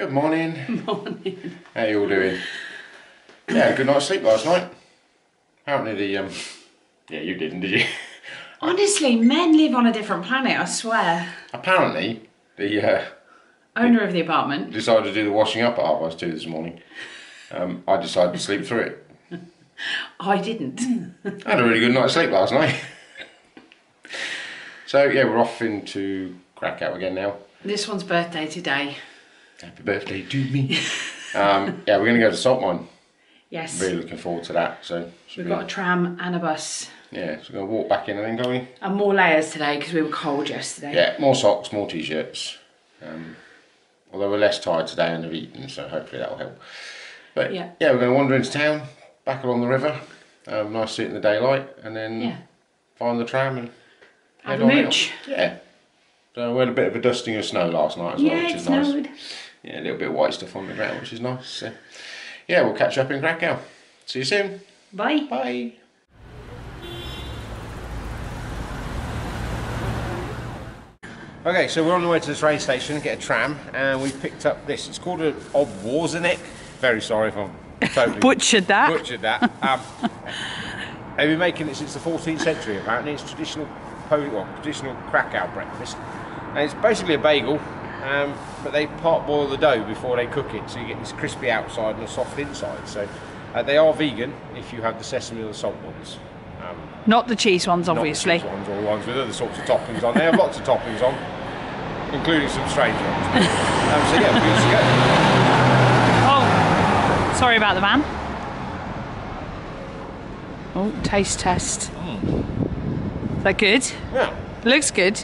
Good morning. Morning. How you all doing? Yeah, good night's sleep last night. Apparently the um Yeah, you didn't, did you? Honestly, men live on a different planet, I swear. Apparently the uh Owner of the apartment. decided to do the washing up at half past two this morning. Um, I decided to sleep through it. I didn't. I had a really good night's sleep last night. so yeah, we're off into Krakow again now. This one's birthday today. Happy birthday to me. um, yeah, we're going to go to Salt Mine. Yes. Really looking forward to that. So We've got a tram and a bus. yeah, so we're going to walk back in, I think, are we? And more layers today because we were cold yesterday. Yeah, more socks, more t-shirts. Um, although we're less tired today and have eaten, so hopefully that'll help. But Yeah. yeah, we're going to wander into town, back along the river. Um, nice it in the daylight, and then Yeah. find the tram and Have head a on out. Yeah. So we had a bit of a dusting of snow last night as well, which is nice. snowed. Yeah, a little bit of white stuff on the ground, which is nice. So, yeah, we'll catch up in Krakow. See you soon. Bye. Bye. Okay, so we're on the way to the train station to get a tram, and we picked up this. It's called an Obwarzanek. Very sorry if I'm totally Butchered that. butchered that. Um, they've been making it since the 14th century. Apparently, it's traditional, well, traditional Krakow breakfast, and it's basically a bagel, um, but they part boil the dough before they cook it, so you get this crispy outside and a soft inside. So uh, they are vegan if you have the sesame or the salt ones. Um, Not the cheese ones, not the obviously. cheese ones or ones with other sorts of toppings on. They have lots of toppings on, including some strange ones. um, so yeah, good to go. Oh, sorry about the van. Oh, taste test. Is that good? Yeah. Looks good.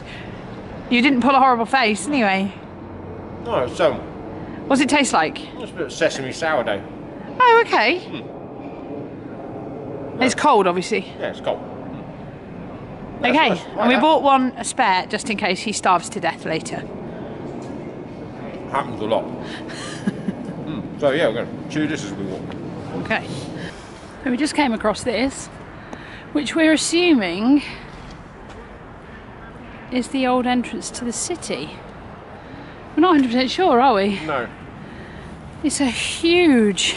You didn't pull a horrible face, anyway. No, it's um, What's it taste like? it's a bit of sesame sourdough. Oh, okay. It's cold, obviously. Yeah, it's cold. Okay, nice. And we bought one a spare just in case he starves to death later. Happens a lot. Mm, So yeah, we're going to chew this as we walk. Okay. So we just came across this, which we're assuming is the old entrance to the city. We're not 100% sure, are we? No. It's a huge,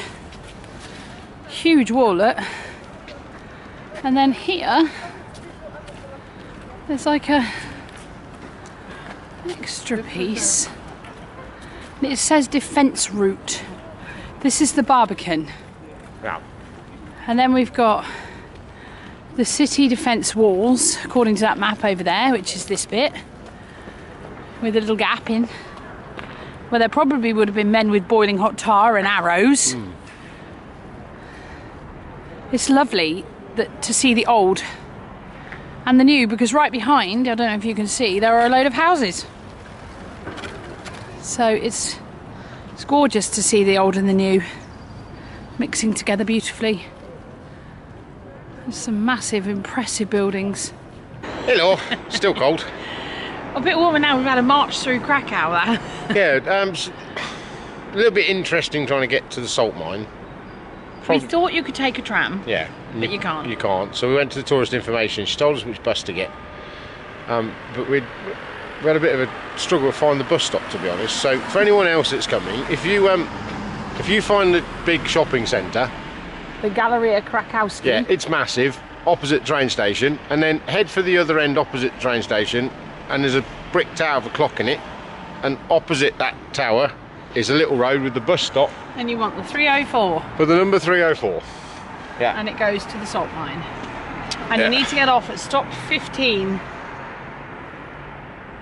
huge wallet. And then here, there's like a extra piece. And It says defence route. This is the Barbican. Yeah. And then we've got the city defence walls, according to that map over there, which is this bit, with a little gap in, where there probably would have been men with boiling hot tar and arrows. Hmm. It's lovely that, to see the old and the new, because right behind, I don't know if you can see, there are a load of houses. So it's it's gorgeous to see the old and the new mixing together beautifully. There's some massive, impressive buildings. Hello. Still cold. A bit warmer now. We've had a march through Krakow. There. yeah. Um, a little bit interesting trying to get to the salt mine. We thought you could take a tram. yeah. But you can't. You can't. So we went to the tourist information. She told us which bus to get. Um, but we'd, we had a bit of a struggle to find the bus stop, to be honest. So for anyone else that's coming, if you um, if you find the big shopping centre, The Galleria Krakowski. Yeah, it's massive, opposite train station, and then head for the other end opposite train station, and there's a brick tower with a clock in it, and opposite that tower is a little road with the bus stop And you want the 304, for the number 304. Yeah. and it goes to the salt mine. And Yeah. you need to get off at stop 15,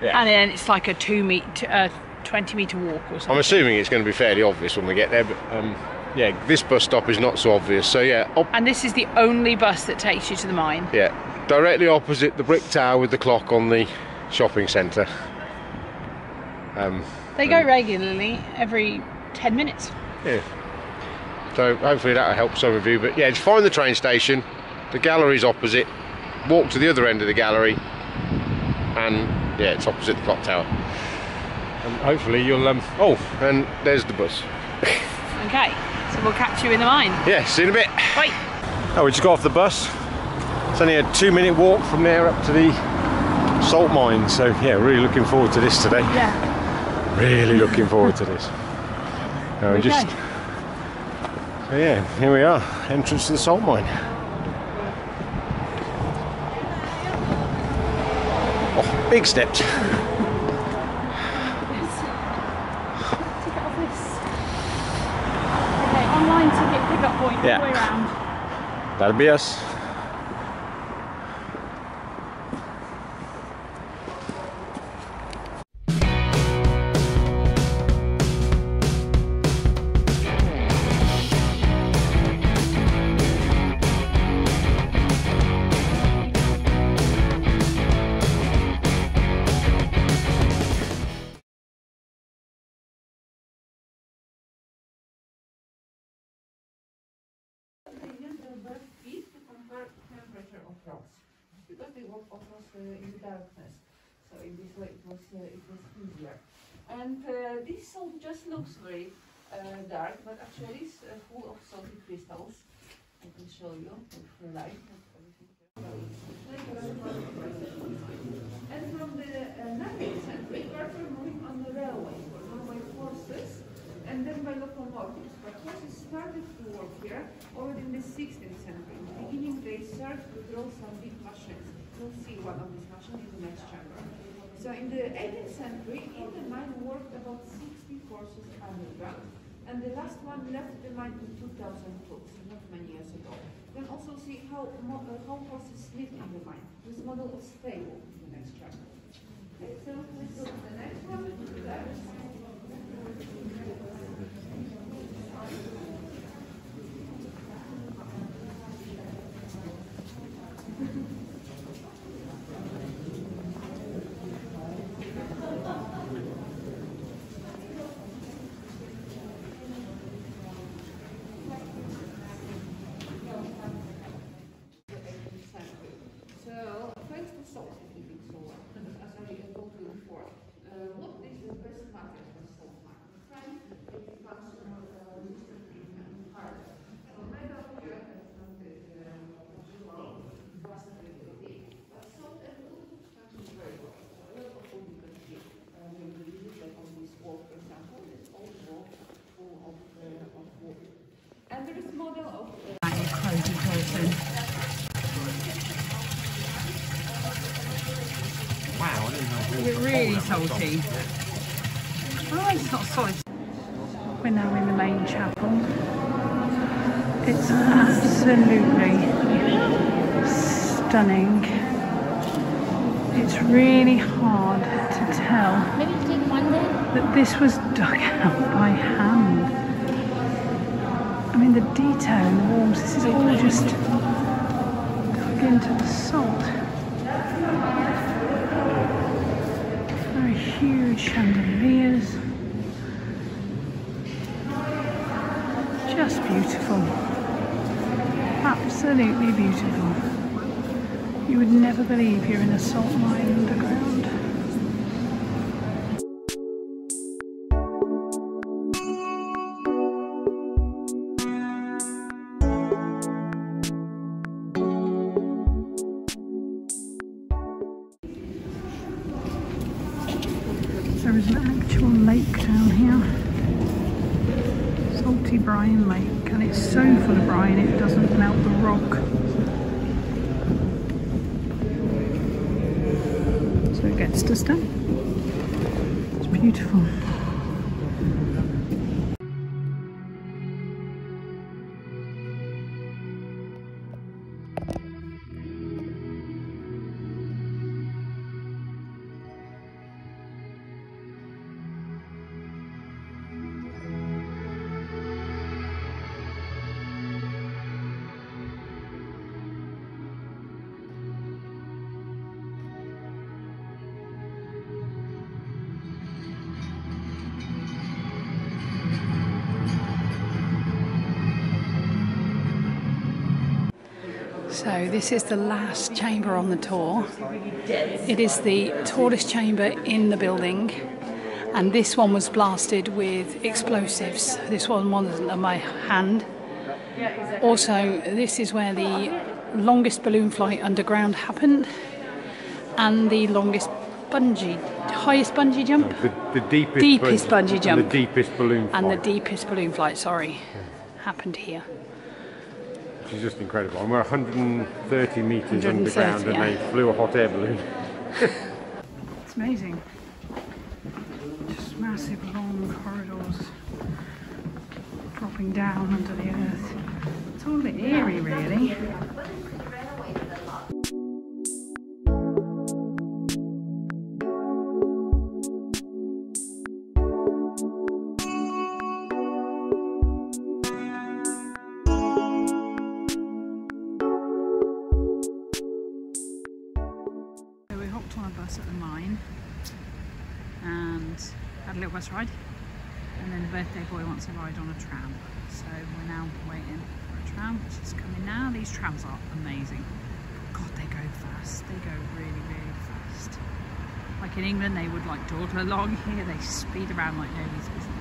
Yeah. and then it's like a two meter, uh, 20 meter walk or something. I'm assuming it's going to be fairly obvious when we get there, but um, yeah, this bus stop is not so obvious. So yeah, And this is the only bus that takes you to the mine. yeah, directly opposite the brick tower with the clock on the shopping centre. Um, They go regularly every 10 minutes. Yeah. So hopefully that'll help some of you. But yeah, just find the train station, the gallery's opposite, walk to the other end of the gallery, and yeah, it's opposite the clock tower. And hopefully you'll um oh, and there's the bus. Okay, so we'll catch you in the mine. Yeah, see you in a bit. Bye. Oh, we just got off the bus. It's only a two minute walk from there up to the salt mine. So yeah, really looking forward to this today. Yeah. Really looking forward to this. Uh, we just. So yeah, here we are, entrance to the salt mine. Oh, big steps. Ticket office. Okay, online ticket pickup point Yeah. all the way around. That'll be us. Across uh, in the darkness. So in this way it was it was easier. And uh, this salt just looks very uh, dark, but actually it's uh, full of salty crystals. I can show you with light. And from the uh, 19th century, water moving on the railway, by horses, and then by locomotives. But horses started to work here already in the 16th century. In the beginning, they started to draw some big machines. You'll see what these machines in the next chamber. So in the 18th century, in the mine worked about 60 horses underground. And the last one left the mine in 2002, so not many years ago. Then also see how, uh, how horses live in the mine. This model of stable in the next chapter. Okay, so let's go to the next one. There. the 18th century. So, thanks to salt keeping so well, as I told you before. Uh, what is the best market for salt mine? In France, it becomes more uh, recently harder. So, mega here has not the usual vast availability, but salt and wood functions very well. So, a lot of wood you can see. Uh, when you use it, like on this wall, for example, this old wall full of, uh, of wood. And there is model of uh, Is it really salty? Oh, it's not solid. We're now in the main chapel. It's absolutely stunning. It's really hard to tell that this was dug out by hand. I mean, the detail in the walls, this is all just dug into the salt. Huge chandeliers. Just beautiful. Absolutely beautiful. You would never believe you're in a salt mine underground. Is an actual lake down here. Salty brine lake, and it's so full of brine it doesn't melt the rock. So it gets to stay. It's beautiful. So this is the last chamber on the tour. It is the tallest chamber in the building and this one was blasted with explosives. This one wasn't on my hand. Also, this is where the longest balloon flight underground happened and the longest bungee, highest bungee jump, The, the deepest, Deepest bungee and jump. the deepest balloon and the deepest balloon flight. Sorry, happened here. Which is just incredible. And we're 130 meters 130, underground, and they flew a hot air balloon. It's amazing. Just massive long corridors dropping down under the earth. It's all a bit eerie, really. On a bus at the mine and had a little bus ride. And then the birthday boy wants a ride on a tram. So we're now waiting for a tram, which is coming now. These trams are amazing. God, they go fast. They go really, really fast. Like in England, they would like dawdle along. Here, they speed around like nobody's business.